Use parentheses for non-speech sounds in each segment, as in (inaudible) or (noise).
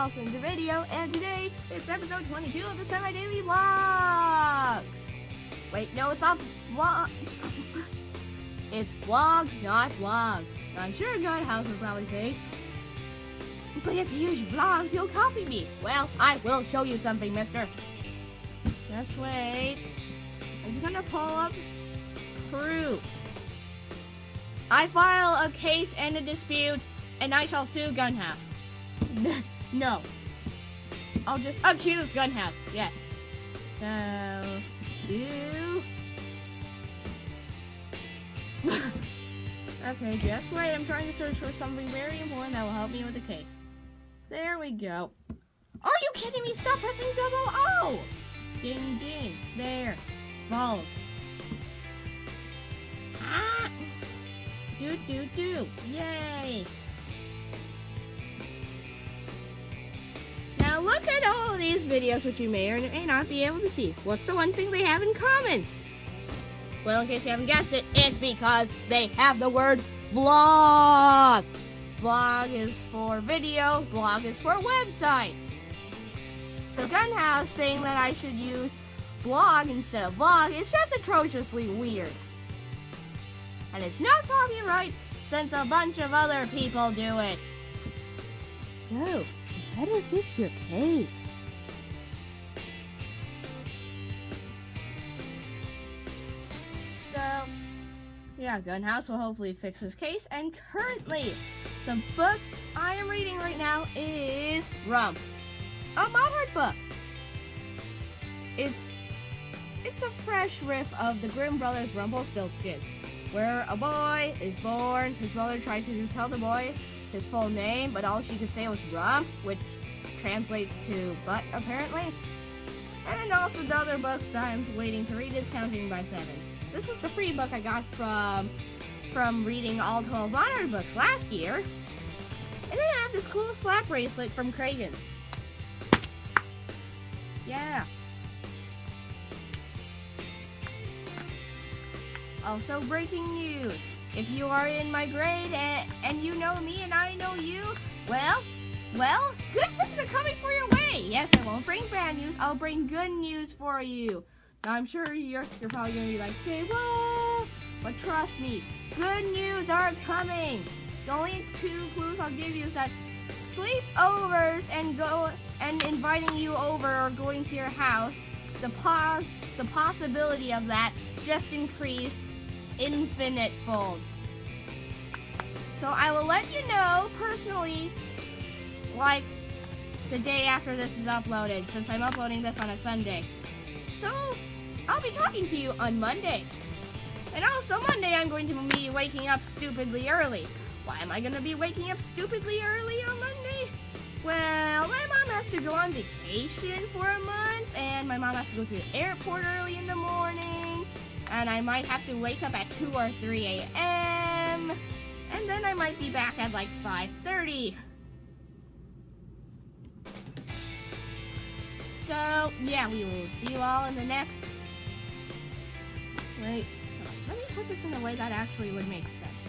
Ball the video, and today it's episode 22 of the Semi Daily Vlogs. Wait, no, it's not vlog. (laughs) it's vlogs, not vlogs. I'm sure Gun HAUS would probably say, but if you use vlogs, you'll copy me. Well, I will show you something, mister. Just wait. I'm just gonna pull up proof. I file a case and a dispute, and I shall sue Gun HAUS. (laughs) no. I'll just accuse Gun HAUS. Yes. So, you. (laughs) okay, just wait. I'm trying to search for something very important that will help me with the case. There we go. Are you kidding me? Stop pressing double O! Ding ding. There. Follow. Ah! Do do do. Yay! Look at all these videos which you may or may not be able to see. What's the one thing they have in common? Well, in case you haven't guessed it, it's because they have the word vlog. Vlog is for video, blog is for website. So Gun HAUS saying that I should use blog instead of vlog is just atrociously weird. And it's not copyright since a bunch of other people do it. So, better fix your case. So, yeah, Gun HAUS will hopefully fix his case. And currently, the book I am reading right now is Rump, a Monheart book. It's it's a fresh riff of the Grimm brothers' *Rumble Rumpelstiltskin, where a boy is born. His mother tried to tell the boy his full name, but all she could say was Rump, which translates to butt apparently. And then also the other book that I'm waiting to read is Counting by Sevens. This was the free book I got from from reading all 12 Monheart books last year. And then I have this cool slap bracelet from Kragen's. Yeah. Also, breaking news. If you are in my grade and, and you know me and I know you, well, well, good things are coming for your way. Yes, I won't bring bad news. I'll bring good news for you. Now, I'm sure you're, you're probably going to be like, say what? But trust me, good news are coming. The only two clues I'll give you is that sleepovers and go and inviting you over or going to your house, the pause, the possibility of that just increase infinite fold. So I will let you know personally, like the day after this is uploaded, since I'm uploading this on a Sunday. So I'll be talking to you on Monday. And also Monday I'm going to be waking up stupidly early. Why am I going to be waking up stupidly early on Monday? Well, my mom has to go on vacation for a month, and my mom has to go to the airport early in the morning, and I might have to wake up at 2 or 3 a.m., and then I might be back at like 5.30. So, yeah, we will see you all in the next... Wait, let me put this in a way that actually would make sense.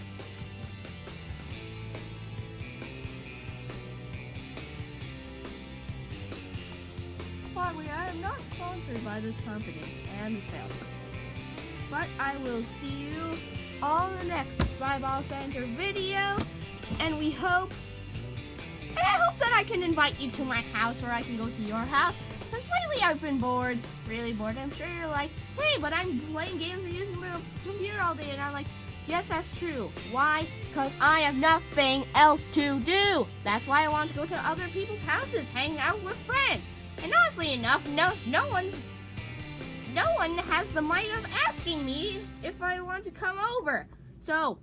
I am not sponsored by this company and this failed. But I will see you all in the next Spyball Center video, and we hope, and I hope that I can invite you to my house or I can go to your house. Since lately I've been bored, really bored. I'm sure you're like, hey, but I'm playing games and using my computer all day, and I'm like, yes, that's true. Why? Because I have nothing else to do. That's why I want to go to other people's houses, hang out with friends. And honestly enough, no no one's no one has the might of asking me if I want to come over. So,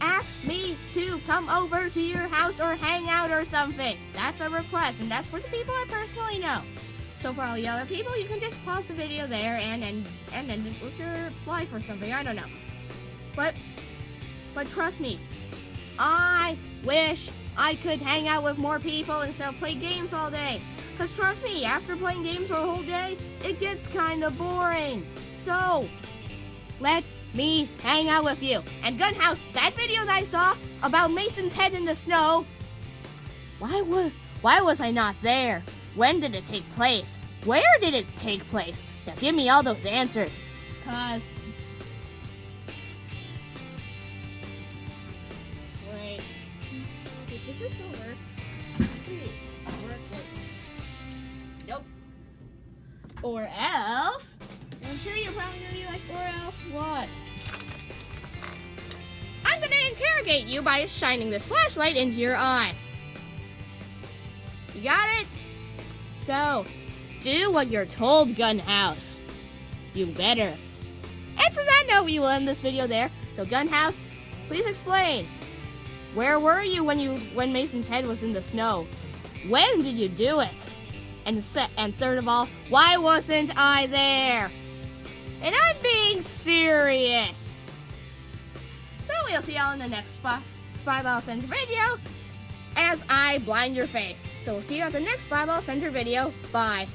ask me to come over to your house or hang out or something. That's a request, and that's for the people I personally know. So for all the other people, you can just pause the video there and and and end it with your life or something. I don't know. But but trust me, I wish I could hang out with more people instead of play games all day. Because trust me, after playing games for a whole day, it gets kind of boring. So, let me hang out with you. And Gun HAUS, that video that I saw about Mason's head in the snow, why would Why was I not there? When did it take place? Where did it take place? Now give me all those answers. Cause Wait. Is this still work? Nope. Or else I'm sure you're probably gonna be like, or else what? I'm gonna interrogate you by shining this flashlight into your eye. You got it? So, do what you're told, Gun HAUS. You better. And from that note, we will end this video there. So, Gun HAUS, please explain. Where were you when you when Mason's head was in the snow? When did you do it? And se- and third of all, why wasn't I there? And I'm being serious. So we'll see y'all in the next Spy, Spyball Center video as I blind your face. So we'll see you at the next Spyball Center video. Bye.